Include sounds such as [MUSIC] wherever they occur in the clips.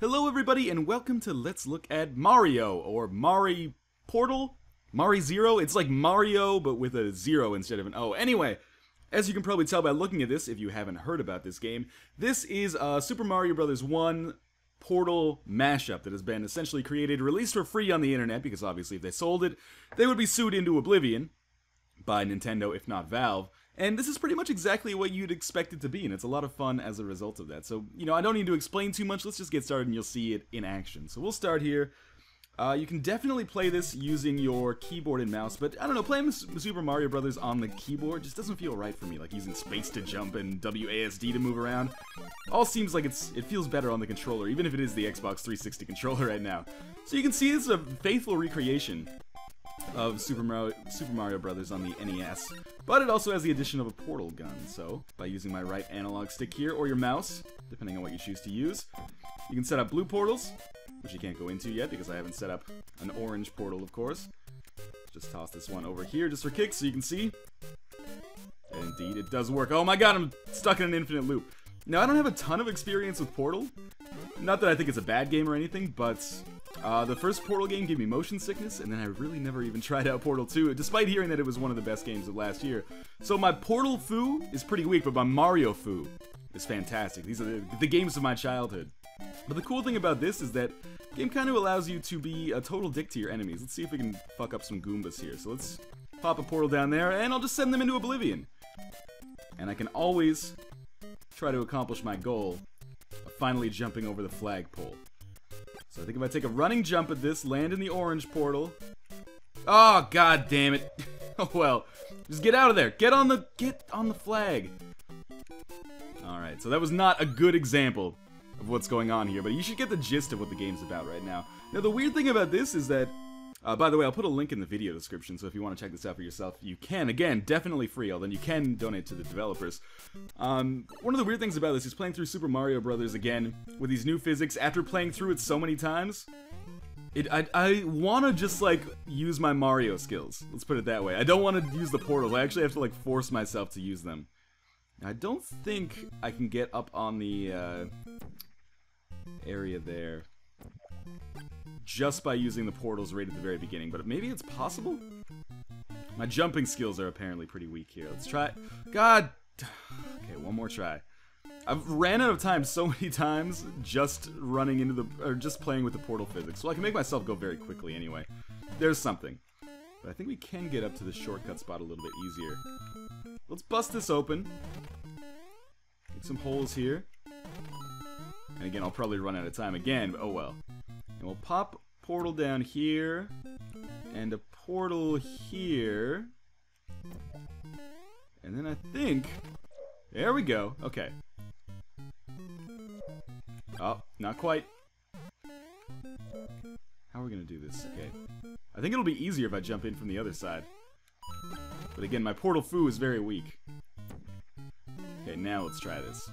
Hello everybody and welcome to Let's Look at Mario, or Mari Portal? Mari Zero? It's like Mario, but with a zero instead of an O. Anyway, as you can probably tell by looking at this, if you haven't heard about this game, this is a Super Mario Bros. 1 Portal mashup that has been essentially created, released for free on the internet, because obviously if they sold it, they would be sued into oblivion by Nintendo, if not Valve. And this is pretty much exactly what you'd expect it to be, and it's a lot of fun as a result of that. So, you know, I don't need to explain too much, let's just get started and you'll see it in action. So we'll start here. Uh, you can definitely play this using your keyboard and mouse, but I don't know, playing Super Mario Brothers on the keyboard just doesn't feel right for me, like using space to jump and WASD to move around. All seems like it's it feels better on the controller, even if it is the Xbox 360 controller right now. So you can see it's a faithful recreation of Super Mario, Super Mario Brothers on the NES, but it also has the addition of a portal gun. So by using my right analog stick here or your mouse, depending on what you choose to use, you can set up blue portals, which you can't go into yet because I haven't set up an orange portal, of course. Just toss this one over here just for kicks so you can see. And indeed, it does work. Oh my god, I'm stuck in an infinite loop. Now, I don't have a ton of experience with Portal. Not that I think it's a bad game or anything, but uh, the first Portal game gave me motion sickness, and then I really never even [LAUGHS] tried out Portal 2, despite hearing that it was one of the best games of last year. So my Portal Foo is pretty weak, but my Mario Foo is fantastic. These are the, the games of my childhood. But the cool thing about this is that game kind of allows you to be a total dick to your enemies. Let's see if we can fuck up some Goombas here. So let's pop a portal down there, and I'll just send them into oblivion. And I can always try to accomplish my goal of finally jumping over the flagpole. So I think if I take a running jump at this, land in the orange portal. Oh, god damn it. [LAUGHS] oh well. Just get out of there. Get on the get on the flag. Alright, so that was not a good example of what's going on here, but you should get the gist of what the game's about right now. Now the weird thing about this is that uh, by the way, I'll put a link in the video description, so if you want to check this out for yourself, you can. Again, definitely free, although you can donate to the developers. Um, one of the weird things about this is playing through Super Mario Brothers again with these new physics after playing through it so many times. It, I, I want to just, like, use my Mario skills. Let's put it that way. I don't want to use the portals. I actually have to, like, force myself to use them. I don't think I can get up on the, uh, area there just by using the portals right at the very beginning, but maybe it's possible? My jumping skills are apparently pretty weak here. Let's try God! [SIGHS] Okay, one more try. I've ran out of time so [LAUGHS] many times just running into the... or just playing with the portal physics, so I can make myself go very quickly anyway. There's something. But I think we can get up to the shortcut spot a little bit easier. Let's bust this open. Get some holes here. And again, I'll probably run out of time again, but oh well. And we'll pop portal down here. And a portal here. And then I think... There we go. Okay. Oh, not quite. How are we gonna do this? Okay. I think it'll be easier if I jump in from the other side. But again, my portal foo is very weak. Okay, now let's try this.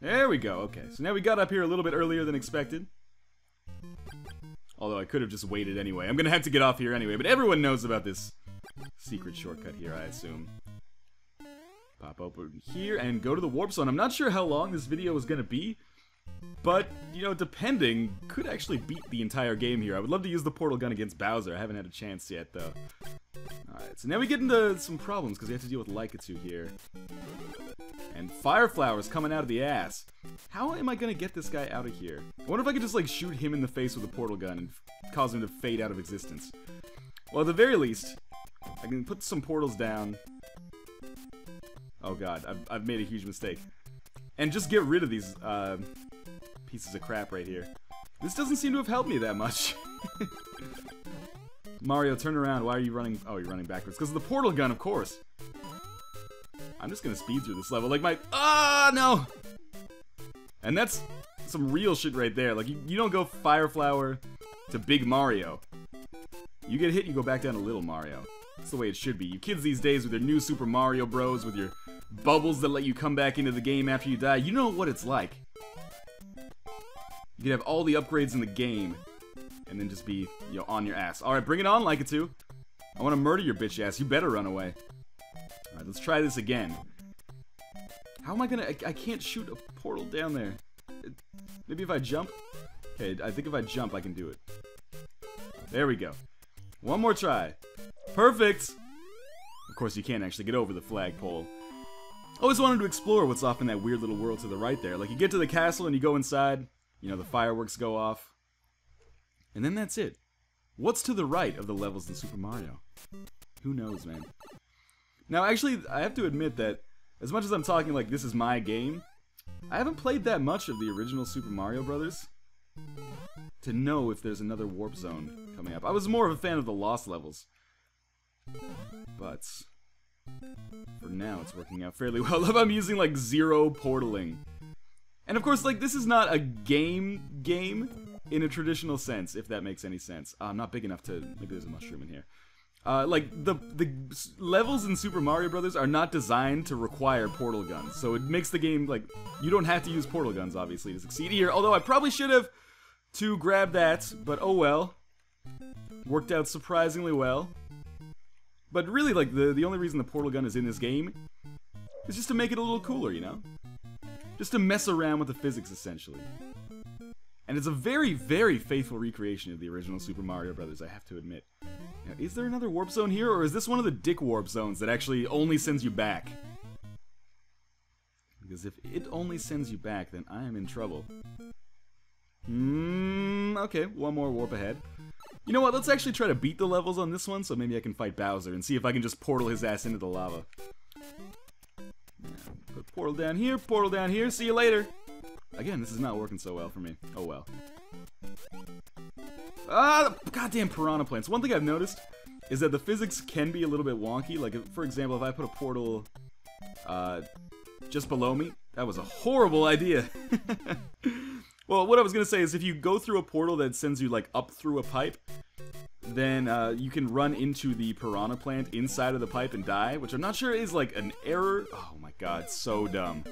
There we go, okay. So now we got up here a little bit earlier than expected. Although I could have just waited anyway. I'm gonna have to get off here anyway, but everyone knows about this secret shortcut here, I assume. Pop open here and go to the warp zone. I'm not sure how long this video is gonna be, but, you know, depending, could actually beat the entire game here. I would love to use the portal gun against Bowser. I haven't had a chance yet, though. Alright, so now we get into some problems, because we have to deal with Lakitu here. And fire flowers coming out of the ass. How am I gonna get this guy out of here? I wonder if I could just like shoot him in the face with a portal gun and cause him to fade out of existence. Well, at the very least, I can put some portals down. Oh god, I've, I've made a huge mistake. And just get rid of these uh, pieces of crap right here. This doesn't seem to have helped me that much. [LAUGHS] Mario, turn around. Why are you running? Oh, you're running backwards. Because of the portal gun, of course. I'm just gonna speed through this level. Like my... Ah, no! And that's some real shit right there. Like, you, you don't go Fire Flower to Big Mario. You get hit, you go back down to Little Mario. That's the way it should be. You kids these days with your new Super Mario Bros. with your bubbles that let you come back into the game after you die, you know what it's like. You can have all the upgrades in the game, and then just be, you know, on your ass. Alright, bring it on, Lakitu. I want to murder your bitch ass. You better run away. Alright, let's try this again. How am I gonna... I, I, can't shoot a portal down there. Maybe if I jump? Okay, I think if I jump, I can do it. There we go. One more try. Perfect! Of course, you can't actually get over the flagpole. Always wanted to explore what's off in that weird little world to the right there. Like, you get to the castle and you go inside, you know, the fireworks go off. And then that's it. What's to the right of the levels in Super Mario? Who knows, man? Now, actually, I have to admit that as much as I'm talking like this is my game, I haven't played that much of the original Super Mario Brothers to know if there's another warp zone coming up. I was more of a fan of the Lost levels. But for now, it's working out fairly [LAUGHS] well. Love I'm using like zero portaling. And of course, like this is not a game game in a traditional sense, if that makes any sense. Uh, I'm not big enough to. Maybe there's a mushroom in here. Uh, like the the levels in Super Mario Brothers are not designed to require portal guns, so it makes the game like you don't have to use portal guns obviously to succeed here. Although I probably should have to grab that, but oh well. Worked out surprisingly well. But really, like the the only reason the portal gun is in this game is just to make it a little cooler, you know, just to mess around with the physics essentially. And it's a very, very faithful recreation of the original Super Mario Brothers, I have to admit. Now, is there another warp zone here, or is this one of the dick warp zones that actually only sends you back? Because if it only sends you back, then I am in trouble. Hmm, okay, one more warp ahead. You know what, let's actually try to beat the levels on this one, so maybe I can fight Bowser and see if I can just portal his ass into the lava. Put portal down here, portal down here, see you later! Again, this is not working so well for me. Oh well. Ah, goddamn piranha plants. One thing I've noticed is that the physics can be a little bit wonky. Like, if, for example, if I put a portal uh, just below me, that was a horrible idea. [LAUGHS] well, what I was gonna say is if you go through a portal that sends you like up through a pipe, then uh, you can run into the piranha plant inside of the pipe and die, which I'm not sure is like an error. Oh my god, so dumb.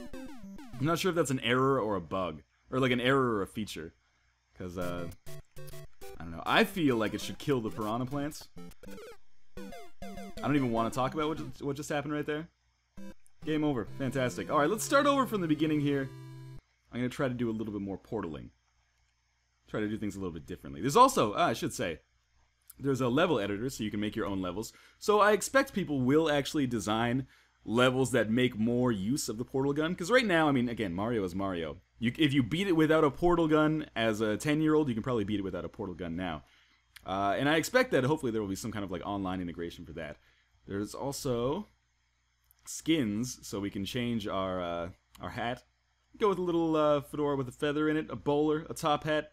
I'm not sure if that's an error or a bug, or like an error or a feature, because uh, I don't know. I feel like it should kill the piranha plants. I don't even want to talk about what just, what just happened right there. Game over. Fantastic. All right, let's start over from the beginning here. I'm gonna try to do a little bit more portaling. Try to do things a little bit differently. There's also, ah, I should say, there's a level editor, so you can make your own levels. So I expect people will actually design levels that make more use of the portal gun. Because right now, I mean, again, Mario is Mario. You, if you beat it without a portal gun as a 10 year old, you can probably beat it without a portal gun now. Uh, and I expect that hopefully there will be some kind of like online integration for that. There's also skins, so we can change our uh, our hat. Go with a little uh, fedora with a feather in it, a bowler, a top hat,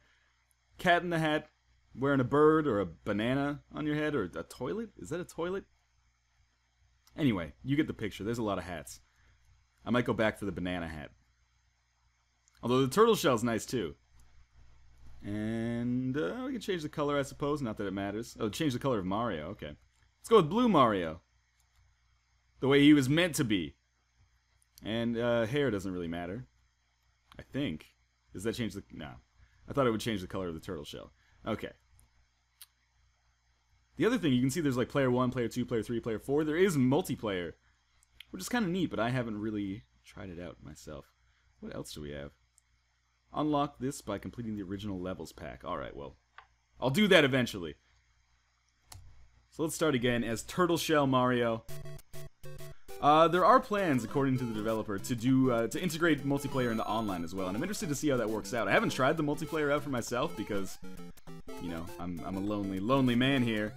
cat in the hat, wearing a bird or a banana on your head, or a toilet. Is that a toilet? Anyway, you get the picture. There's a lot of hats. I might go back for the banana hat. Although the turtle shell's nice too. And uh, we can change the color, I suppose. Not that it matters. Oh, change the color of Mario. Okay. Let's go with blue Mario. The way he was meant to be. And uh, hair doesn't really matter. I think. Does that change the... No. I thought it would change the color of the turtle shell. Okay. The other thing, you can see there's like player 1, player 2, player 3, player 4. There is multiplayer, which is kind of neat, but I haven't really tried it out myself. What else do we have? Unlock this by completing the original levels pack. Alright, well, I'll do that eventually. So let's start again as Turtle Shell Mario. Uh, there are plans, according to the developer, to do uh, to integrate multiplayer into online as well, and I'm interested to see how that works out. I haven't tried the multiplayer out for myself because, you know, I'm I'm a lonely, lonely man here.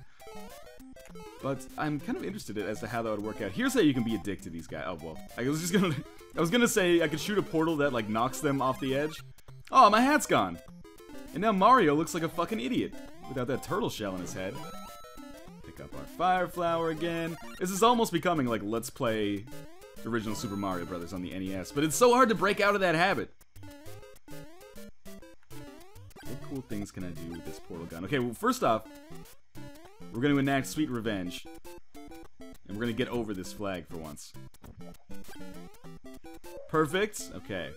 But I'm kind of interested as to how that would work out. Here's how you can be a dick to these guys. Oh, well. I was just gonna... I was gonna say I could shoot a portal that, like, knocks them off the edge. Oh, my hat's gone. And now Mario looks like a fucking idiot. Without that turtle shell in his head. Pick up our fire flower again. This is almost becoming, like, let's play original Super Mario Brothers on the NES. But it's so hard to break out of that habit. What cool things can I do with this portal gun? Okay, well, first off, we're going to enact sweet revenge. And we're going to get over this flag for once. Perfect. Okay.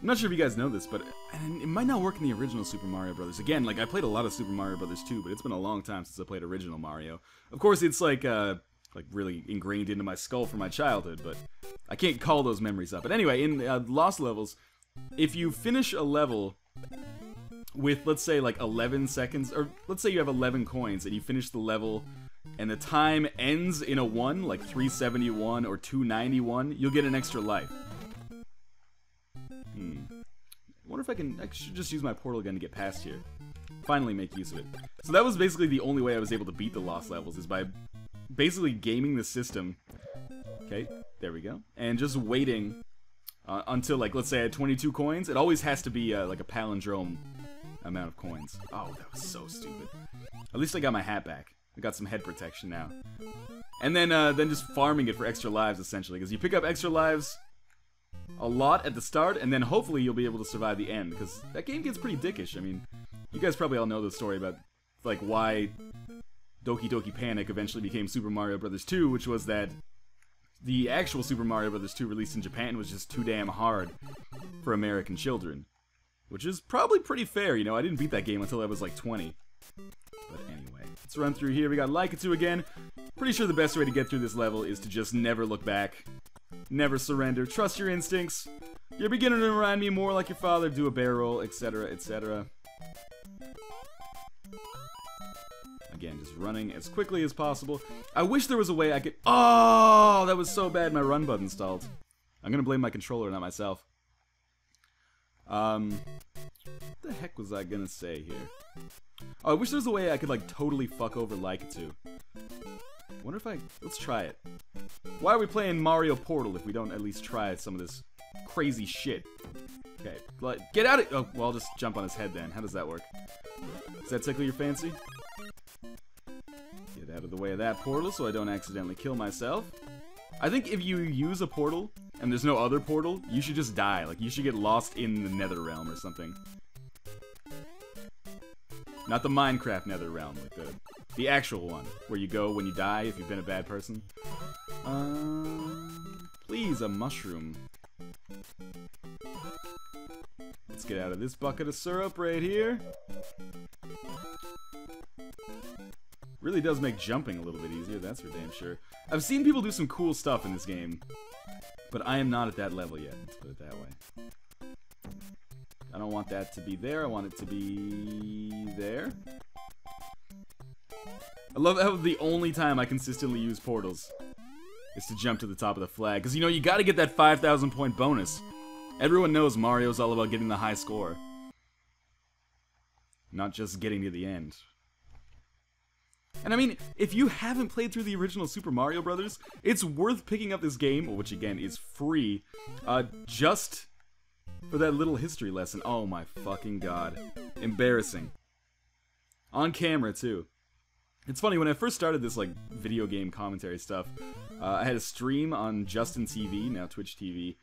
I'm not sure if you guys know this, but it might not work in the original Super Mario Brothers. Again, like I played a lot of Super Mario Brothers too, but it's been a long time since I played original Mario. Of course, it's like uh, like really ingrained into my skull from my childhood, but I can't call those memories up. But anyway, in uh, Lost Levels, if you finish a level with, let's say, like 11 seconds, or let's say you have 11 coins and you finish the level and the time ends in a 1, like 371 or 291, you'll get an extra life. Hmm. I wonder if I can, I should just use my portal gun to get past here. Finally make use of it. So that was basically the only way I was able to beat the lost levels, is by basically gaming the system. Okay, there we go. And just waiting uh, until, like, let's say I had 22 coins. It always has to be uh, like a palindrome amount of coins. Oh, that was so stupid. At least I got my hat back. I got some head protection now. And then, uh, then just farming it for extra lives, essentially. Because you pick up extra lives a lot at the start, and then hopefully you'll be able to survive the end. Because that game gets pretty dickish. I mean, you guys probably all know the story about, like, why Doki Doki Panic eventually became Super Mario Bros. 2, which was that the actual Super Mario Bros. 2 released in Japan was just too damn hard for American children. Which is probably pretty fair, you know, I didn't beat that game until I was like 20. But anyway, let's run through here. We got Lakitu again. Pretty sure the best way to get through this level is to just never look back. Never surrender. Trust your instincts. You're beginning to remind me more like your father. Do a barrel roll, etc., etc. Again, just running as quickly as possible. I wish there was a way I could... Oh, that was so bad my run button stalled. I'm gonna blame my controller, not myself. Um, what the heck was I gonna say here? Oh, I wish there was a way I could, like, totally fuck over Lakitu. wonder if I... Let's try it. Why are we playing Mario Portal if we don't at least try some of this crazy shit? Okay, get out of... Oh, well, I'll just jump on his head then. How does that work? Does that tickle your fancy? Get out of the way of that portal so I don't accidentally kill myself. I think if you use a portal and there's no other portal, you should just die. Like, you should get lost in the nether realm or something. Not the Minecraft nether realm, like the, the actual one, where you go when you die if you've been a bad person. Um, please, a mushroom. Let's get out of this bucket of syrup right here. Really does make jumping a little bit easier, that's for damn sure. I've seen people do some cool stuff in this game, but I am not at that level yet, let's put it that way. I don't want that to be there, I want it to be there. I love how the only time I consistently use portals is to jump to the top of the flag. Because, you know, you gotta get that 5,000 point bonus. Everyone knows Mario's all about getting the high score. Not just getting to the end. And I mean, if you haven't played through the original Super Mario Brothers, it's worth picking up this game, which again is free, uh, just for that little history lesson. Oh my fucking god. Embarrassing. On camera, too. It's funny, when I first started this, like, video game commentary stuff, uh, I had a stream on Justin TV, now Twitch TV,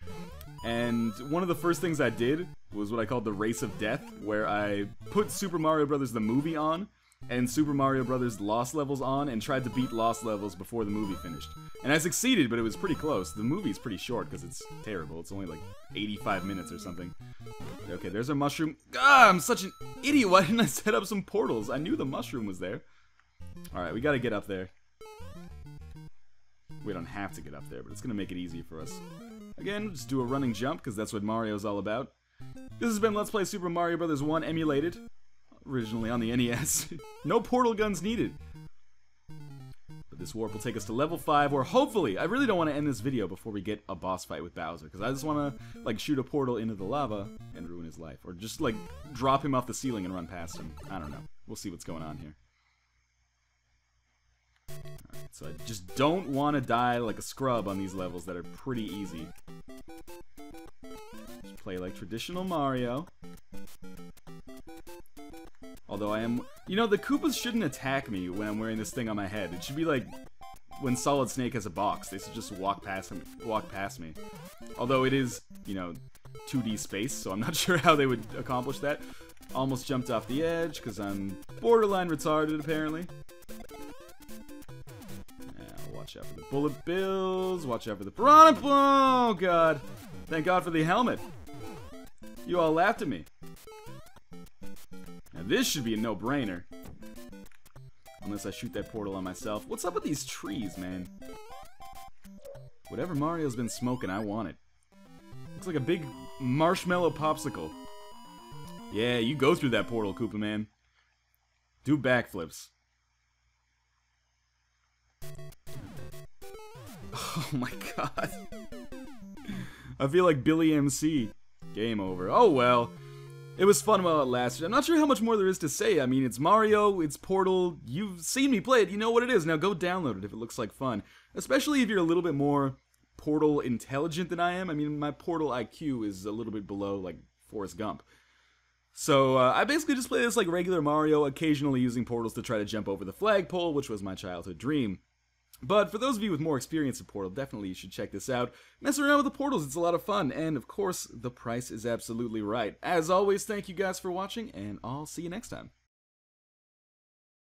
and one of the first things I did was what I called the Race of Death, where I put Super Mario Brothers the movie on, and Super Mario Brothers Lost Levels on and tried to beat Lost Levels before the movie finished. And I succeeded, but it was pretty close. The movie's pretty short because it's terrible. It's only like 85 minutes or something. Okay, there's a mushroom. Ah, I'm such an idiot. Why didn't I set up some portals? I knew the mushroom was there. Alright, we gotta get up there. We don't have to get up there, but it's gonna make it easy for us. Again, just do a running jump, because that's what Mario's all about. This has been Let's Play Super Mario Bros. 1 emulated originally on the [LAUGHS] NES. no portal guns needed. But this warp will take us to level 5, where hopefully, I really don't want to end this video before we get a boss fight with Bowser, because I just want to, like, shoot a portal into the lava and ruin his life. Or just, like, drop him off the ceiling and run past him. I don't know. We'll see what's going on here. Alright, so I just don't want to die like a scrub on these levels that are pretty easy. Just play like traditional Mario. Although I am... You know, the Koopas shouldn't attack me when I'm wearing this thing on my head. It should be like when Solid Snake has a box. They should just walk past him, walk past me. Although it is, you know, 2D space, so I'm not [LAUGHS] sure how they would accomplish that. Almost jumped off the edge because I'm borderline retarded, apparently. Watch out for the bullet bills. Watch out for the piranha. Oh, God. Thank God for the helmet. You all laughed at me. This should be a no-brainer. Unless I shoot that portal on myself. What's up with these trees, man? Whatever Mario's been smoking, I want it. Looks like a big Marshmallow Popsicle. Yeah, you go through that portal, Koopa Man. Do backflips. [LAUGHS] Oh my god. [LAUGHS] I feel like Billy MC. Game over. Oh well. It was fun while it lasted. I'm not sure how much more there is to say. I mean, it's Mario, it's Portal. You've seen me play it. You know what it is. Now go download it if it looks like fun. Especially if you're a little bit more Portal intelligent than I am. I mean, my Portal IQ is a little bit below, like, Forrest Gump. So uh, I basically just play this like regular Mario, occasionally using portals to try to jump over the flagpole, which was my childhood dream. But for those of you with more experience in Portal, definitely you should check this out. Mess around with the portals, it's a lot of fun, and of course, the price is absolutely right. As always, thank you guys for watching, and I'll see you next time.